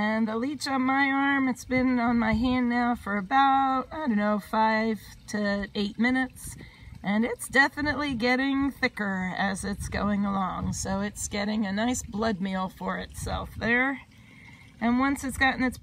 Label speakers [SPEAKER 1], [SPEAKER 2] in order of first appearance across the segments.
[SPEAKER 1] And the leech on my arm, it's been on my hand now for about, I don't know, five to eight minutes. And it's definitely getting thicker as it's going along. So it's getting a nice blood meal for itself there. And once it's gotten its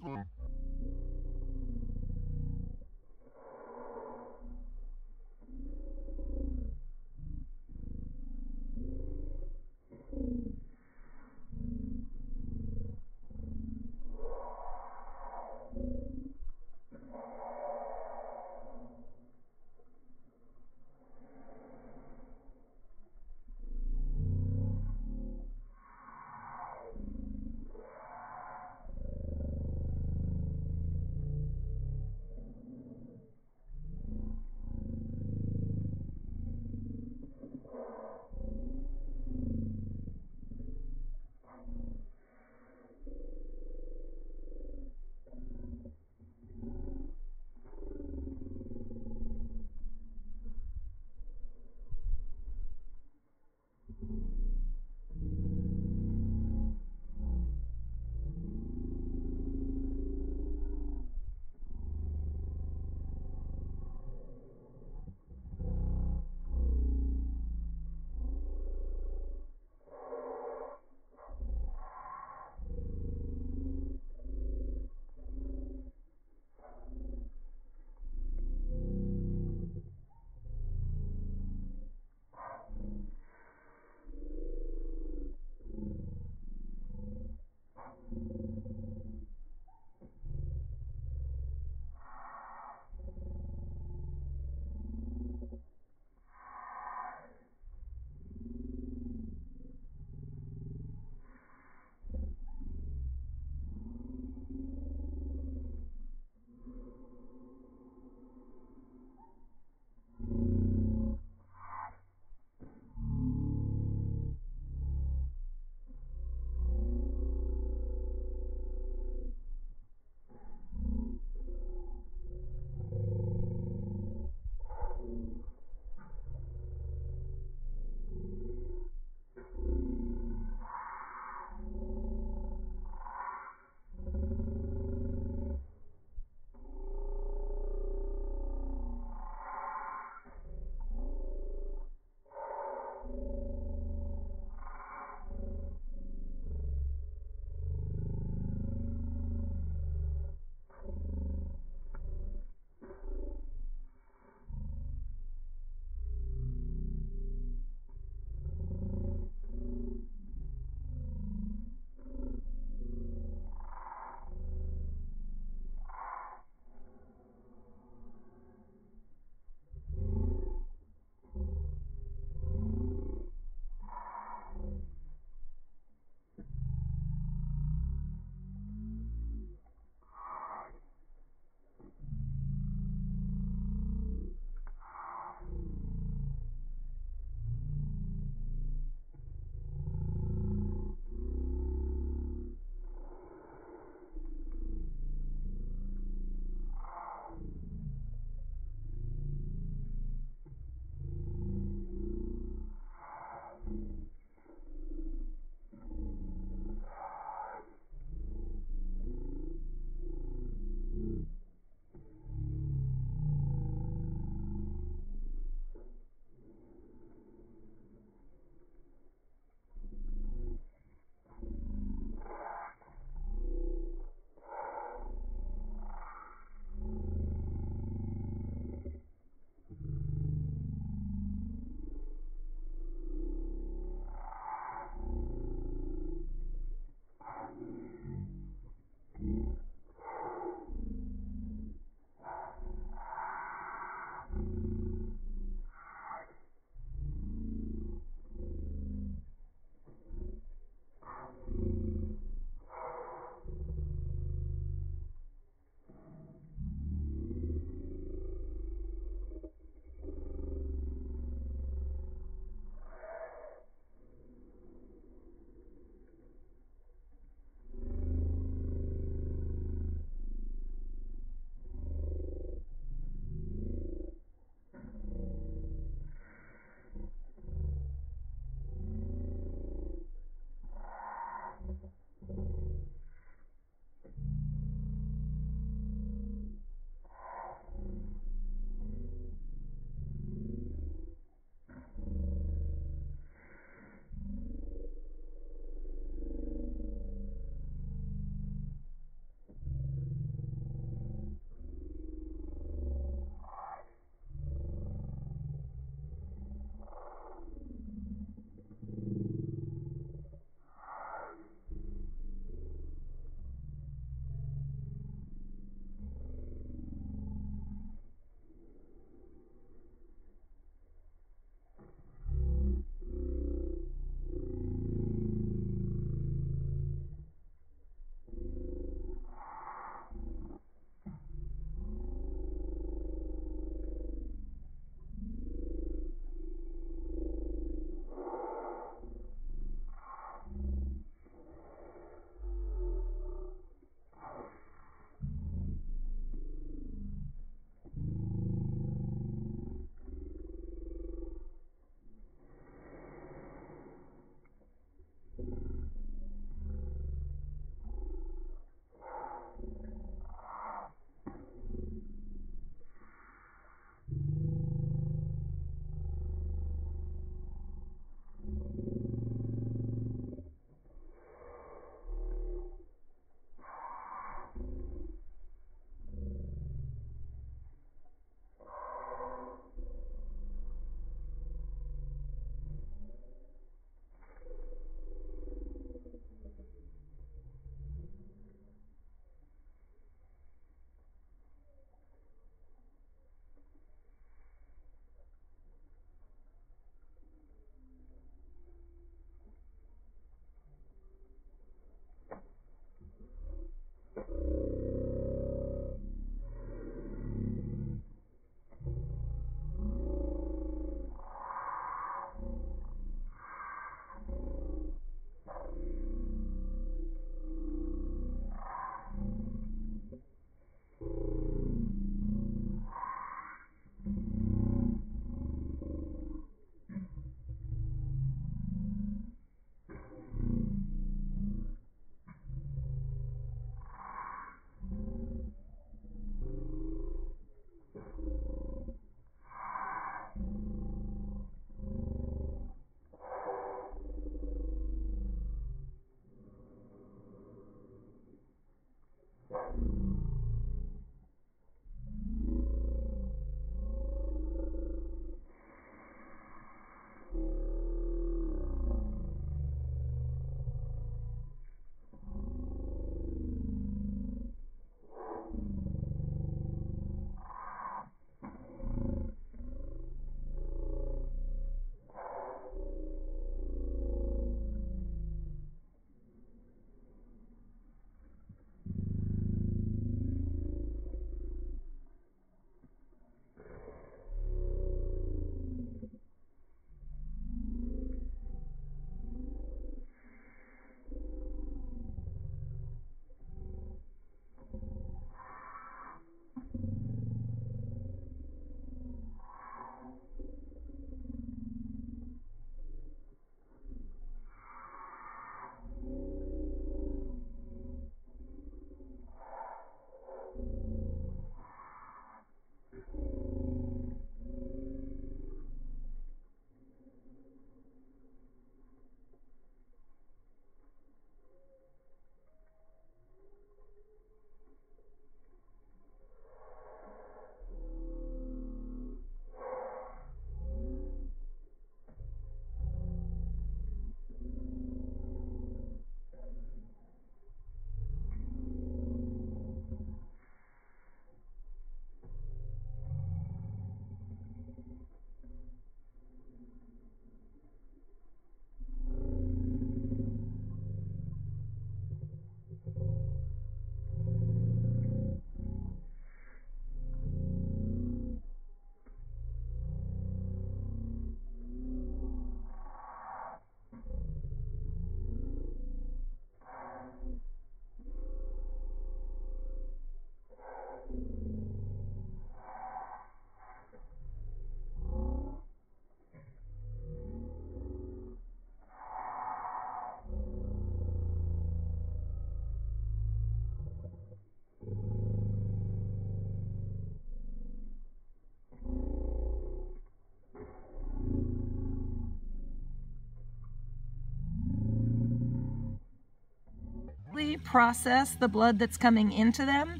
[SPEAKER 1] process the blood that's coming into them,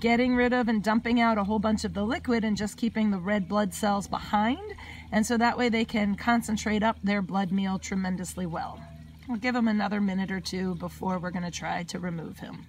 [SPEAKER 1] getting rid of and dumping out a whole bunch of the liquid and just keeping the red blood cells behind. And so that way they can concentrate up their blood meal tremendously well. We'll give him another minute or two before we're going to try to remove him.